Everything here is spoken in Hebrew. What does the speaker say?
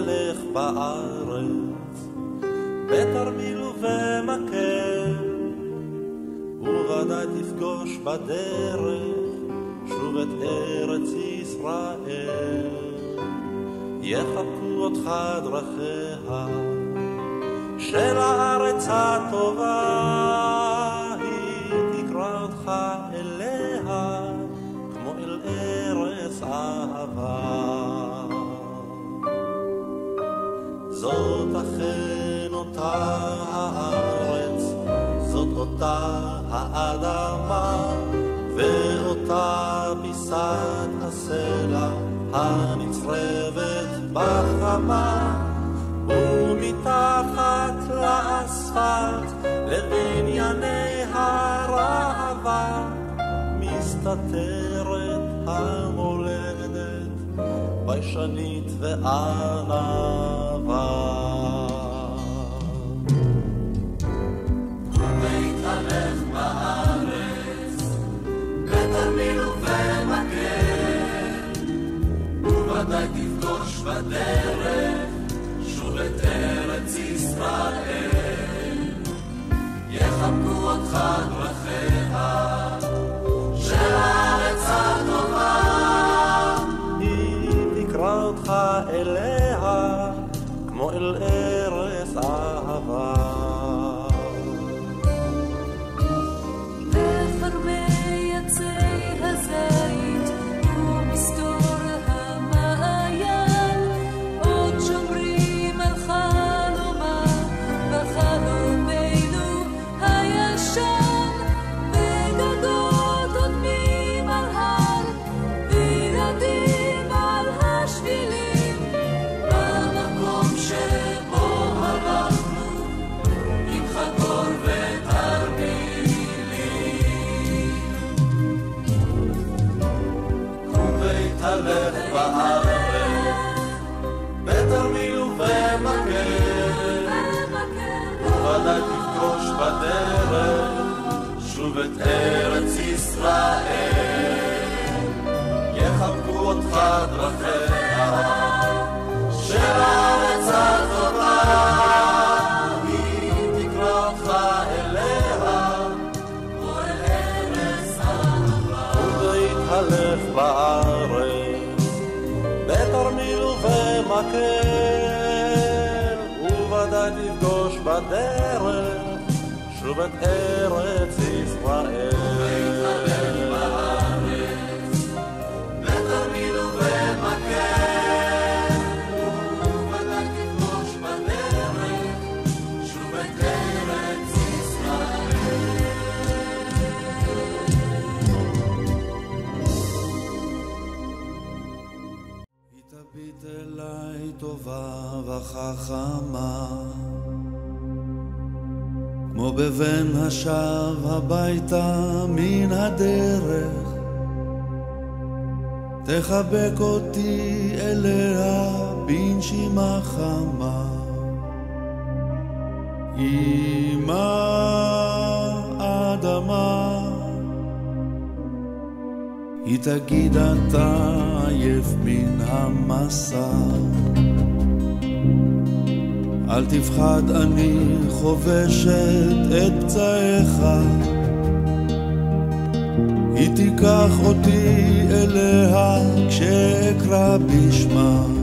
תתהלך בארץ, בתרמיל ובמקל, וודאי תפגוש בדרך שוב את ארץ ישראל. יחבקו אותך דרכיה של הארץ הטובה, זאת אכן אותה הארץ, זאת אותה האדמה, ואותה פיסת הסלע הנצרבת בחמה, ומתחת לאספלט לבנייני הראווה, מסתתרת המולדת, ביישנית וענווה. ודאי תפגוש בדרך שוב את ארץ ישראל. יחבקו אותך דרכיה אליה כמו אל ארץ אהבה. את ארץ ישראל. יחבקו אותך דרכיה של הארץ הטובה, היא תקרא אותך אליה כמו אל ארץ אהבה. ובהתהלך בארץ, בתרמיל ובמקל, וודאי תפגוש בדרך שוב את ארץ טובה וחכמה, כמו בבן השב הביתה מן הדרך, תחבק אותי אליה בנשימה חמה. אמא אדמה היא תגיד אתה עייף מן המסע אל תפחד אני חובשת את פצעיך. היא תיקח אותי אליה כשאקרא בשמה